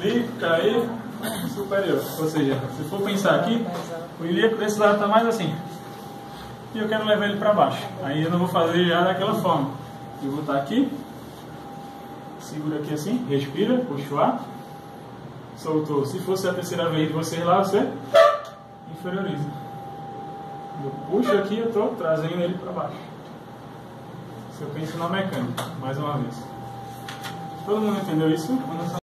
explica aí superior. Ou seja, se for pensar aqui, o ilíaco desse lado está mais assim. E eu quero levar ele para baixo. Aí eu não vou fazer já daquela forma. Eu vou estar aqui, segura aqui assim, respira, puxa o ar, soltou. Se fosse a terceira vez de vocês lá, você inferioriza. Eu puxo aqui, eu estou trazendo ele para baixo. Se eu penso na mecânica, mais uma vez. Todo mundo entendeu isso?